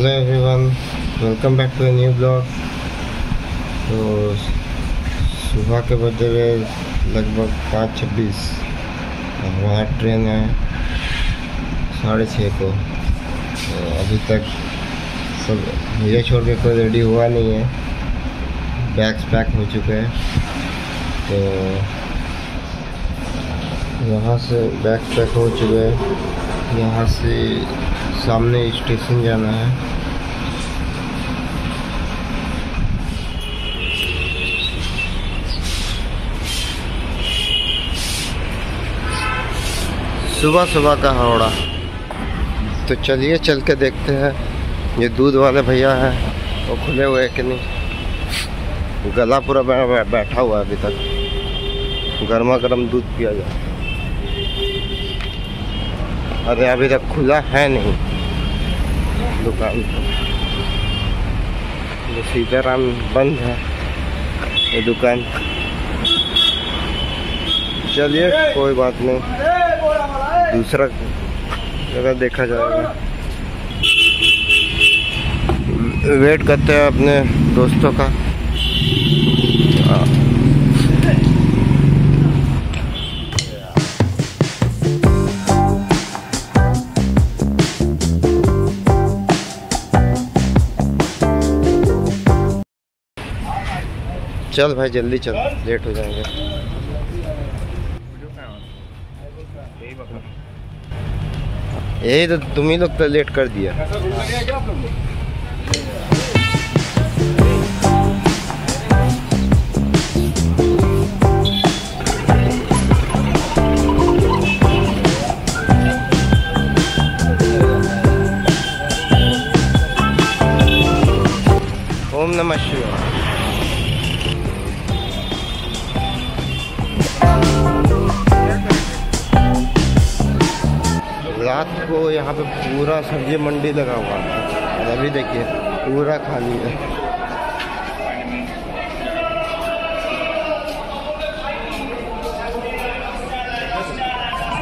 Hello everyone welcome back to new blog तो सुबह के बजे हुए लगभग पाँच छब्बीस। और वहाँ ट्रेन है, साढ़े छः को। तो अभी तक सब भैया छोड़ के कोई रेडी हुआ नहीं है। बैग्स पैक हो चुके हैं। तो यहाँ से बैग पैक हो चुके हैं। यहाँ से सामने स्टेशन जाना है। सुबह सुबह का हावड़ा। तो चलिए, चल के देखते हैं, ये दूध वाले भैया हैं, वो खुले हुए कि नहीं? गला पूरा बैठा हुआ है अभी तक। गर्मा गर्म दूध पिया जाए। अरे, अभी तक खुला है नहीं। दुकान तो सीताराम बंद है, ये दुकान। चलिए, कोई बात नहीं। दूसरा जगह देखा जाएगा। वेट करते हैं अपने दोस्तों का। चल भाई, जल्दी चल। लेट हो जाएँगे। यही तो तुम ही लोग तो लेट कर दिया। रात को यहाँ पे पूरा सब्ज़ी मंडी लगा हुआ और अभी देखिए, पूरा खाली है।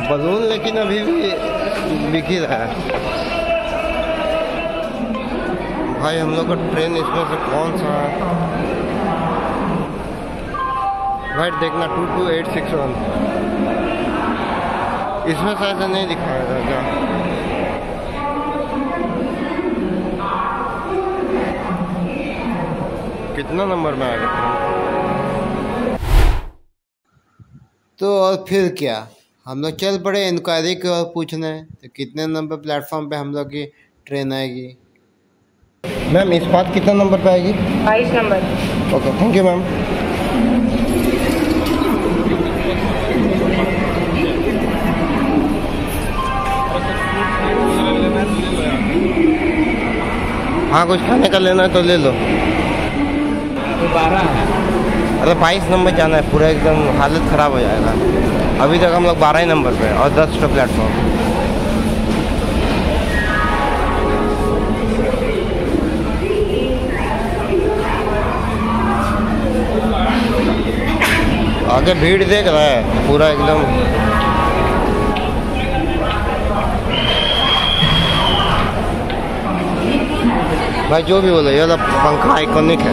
बलून लेकिन अभी भी बिक ही रहा है। भाई, हम लोग का ट्रेन इसमें से कौन सा है? भाई, देखना two two eight six one इसमें शायद नहीं दिखाएगा क्या कितना नंबर में आएगा तो और फिर क्या? हम लोग चल पड़े इंक्वायरी की और पूछने। तो कितने नंबर प्लेटफॉर्म पे हम लोग की ट्रेन आएगी? मैम इस बात कितना नंबर पे आएगी? बाईस number. Okay thank you ma'am हाँ कुछ खाने का लेना है तो ले लो। बारह अरे बाईस नंबर जाना है पूरा एकदम हालत ख़राब हो जाएगा। अभी तक हम लोग बारह ही नंबर पे और दस का प्लेटफॉर्म आगे भीड़ देख रहा है पूरा एकदम भाई, जो भी बोले, ये वाला पंखा आइकॉनिक है।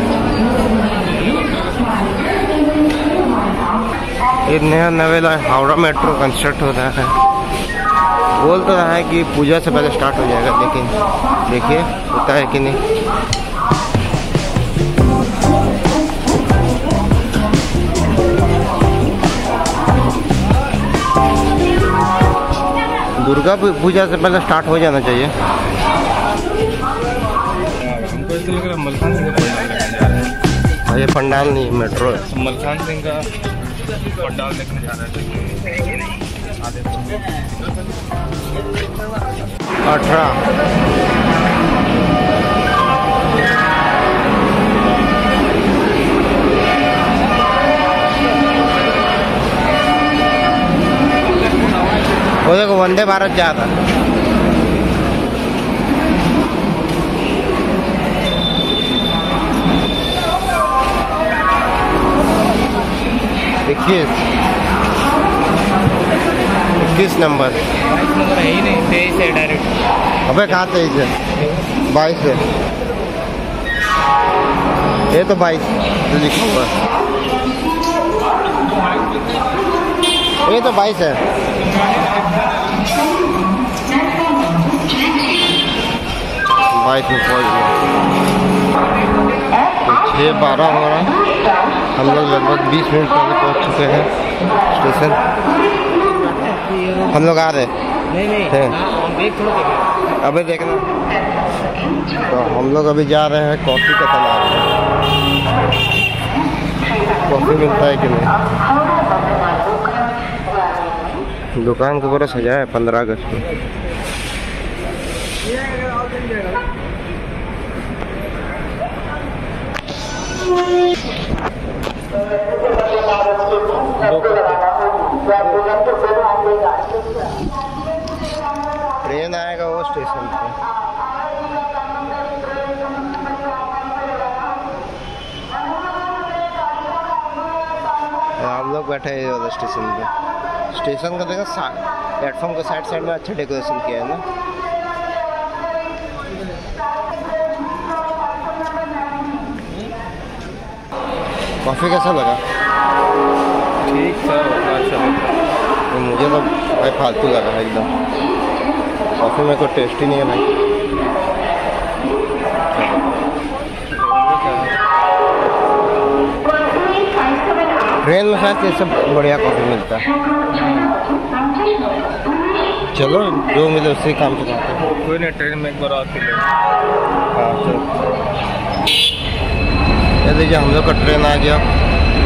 ये नया नवेला हावड़ा मेट्रो कंस्ट्रक्ट हो रहा है। बोल तो रहा है कि पूजा से पहले स्टार्ट हो जाएगा, लेकिन देखिए, होता है कि नहीं। दुर्गा पूजा से पहले स्टार्ट हो जाना चाहिए। ये पंडाल नहीं मेट्रो। है मलखान सिंह का पंडाल देखने जा रहे हैं। अठारह। वो देखो वंदे भारत जा रहा इक्कीस इक्कीस नंबर नहीं तेईस है डायरेक्ट अबे कहाँ तेईस है बाईस है ये तो बाईस जो लिखा हुआ ये तो बाईस है। बाईस में पहुँच गया। तो छः बारह हो रहा है। हम लोग लगभग बीस मिनट पहले पहुँच चुके हैं स्टेशन। हम लोग आ रहे नहीं नहीं। है। अबे देखना। तो हम लोग अभी जा रहे हैं कॉफ़ी का तालाब। कॉफ़ी मिलता है कि नहीं? दुकान को पूरा सजाया है पंद्रह अगस्त को ट्रेन आएगा वो स्टेशन पे हम लोग बैठे हैं वाला स्टेशन पे। स्टेशन का देखा प्लेटफॉर्म के साइड साइड में अच्छा डेकोरेशन किया है ना। कॉफ़ी कैसा लगा? ठीक था अच्छा मुझे तो भाई फालतू लगा एकदम। कॉफ़ी में कोई टेस्ट ही नहीं है भाई। ट्रेन में शायद ये सब बढ़िया कॉफ़ी मिलता है। चलो जो मिले उससे काम चलाते हैं। कोई नहीं ट्रेन में एक बार आके ले। हाँ चलो। ये देखिए हम लोग का ट्रेन आ गया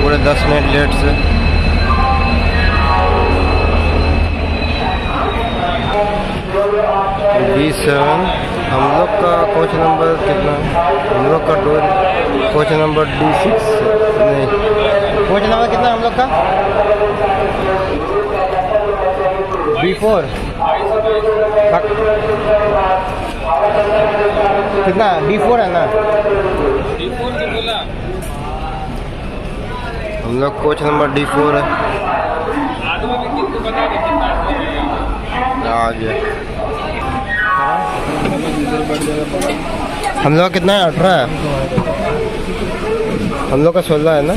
पूरे दस मिनट लेट से। बी सेवन हम लोग का कोच नंबर कितना? है? हम लोग का door coach number D six नहीं। कोच नंबर कितना हम लोग का? बी फोर कितना? डी फोर है ना? हम लोग कोच नंबर डी फोर है। आ गया। हम लोग कितना है? अठारह है। हम लोग का सोलह है ना?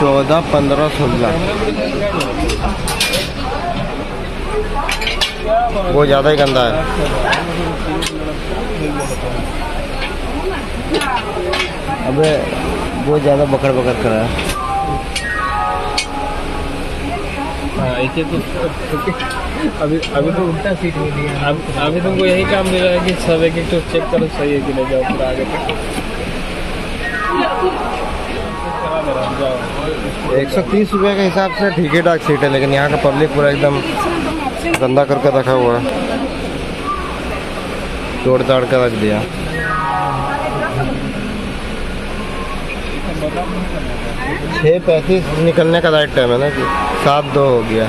चौदह, पंद्रह, सोलह। वो ज़्यादा ही गंदा है। अबे, वो ज़्यादा बकड़ बकड़ कर रहा है। ऐसे तो अभी अभी तो उल्टा सीट मिली है अब अभी तुमको यही काम मिल रहा है कि सब एक एक तो चेक करो सही है कि नहीं जाओ फिर आगे तक करा हूँ, एक सौ तीस रुपये के हिसाब से ठीक ही ठाक सीट है लेकिन यहाँ का पब्लिक पूरा एकदम गंदा करके रखा हुआ है। तोड़ ताड़ के रख दिया। छः पैंतीस निकलने का राइट टाइम है ना कि सात दो हो गया।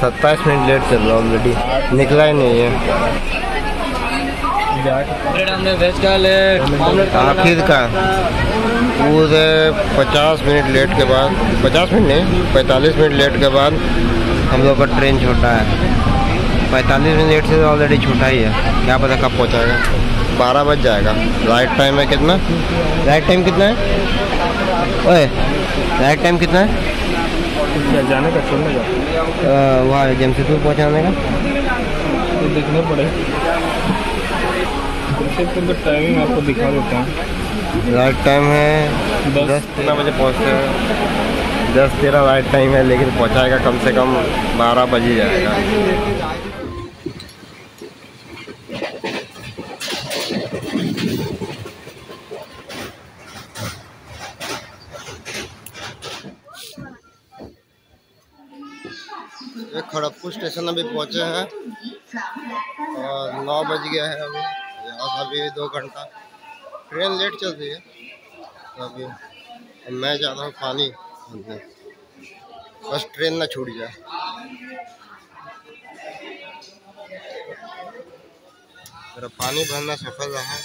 सत्ताईस मिनट लेट चल रहा ऑलरेडी निकला ही नहीं है। आखिर का। पूरे पचास मिनट लेट के बाद। पचास मिनट नहीं, पैंतालीस मिनट लेट के बाद हम लोग का ट्रेन छोटा है। पैंतालीस मिनट लेट से ऑलरेडी छोटा ही है। क्या पता कब पहुंचाएगा। बारह बज जाएगा। राइट टाइम है कितना? राइट टाइम कितना है? ओए राइट टाइम कितना है? जाने का छोड़ने का? वहाँ जमशेदपुर पहुँचाने का। तो देखने पड़े जमशेदपुर का टाइमिंग आपको दिखा देता हूँ। राइट टाइम है दस दस कितना बजे पहुँचते हैं? दस तेरह राइट टाइम है लेकिन पहुँचाएगा कम से कम बारह बज जाएगा। ये खड़गपुर स्टेशन अभी पहुँचे हैं। और नौ बज गया है अभी। यहाँ से अभी दो घंटा। ट्रेन लेट चल रही है। तो अभी मैं जा रहा हूँ पानी बस ट्रेन ना छूट जाए। मेरा पानी भरना सफल रहा।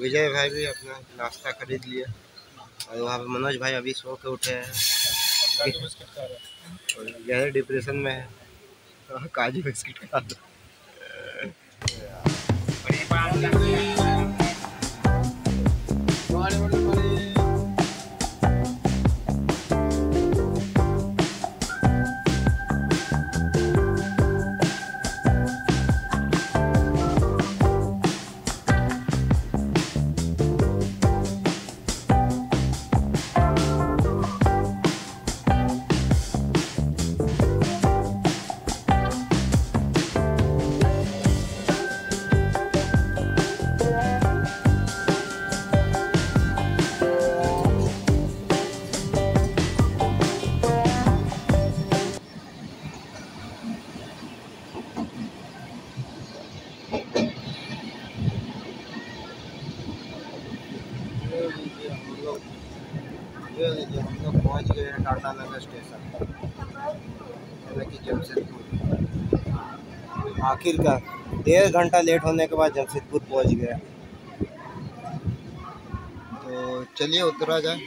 विजय भाई भी अपना नाश्ता खरीद लिया और वहाँ पे मनोज भाई अभी सो के उठे हैं। और गहरे डिप्रेशन में है। काजू बिस्किट खा दो पहुँच गए टाटा नगर स्टेशन। जमशेदपुर। आखिरकार, डेढ़ घंटा लेट होने के बाद जमशेदपुर पहुँच गया तो चलिए उतरा जाए,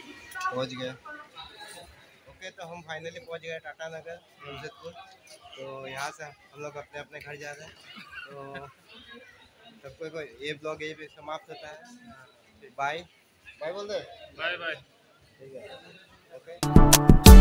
पहुँच गया ओके तो हम फाइनली पहुँच गए टाटा नगर, जमशेदपुर। तो यहाँ से हम लोग अपने अपने घर जा रहे हैं। तो सबको ये ब्लॉग यही समाप्त होता है। बाय। बाय बोल दे। Bye bye. Okay.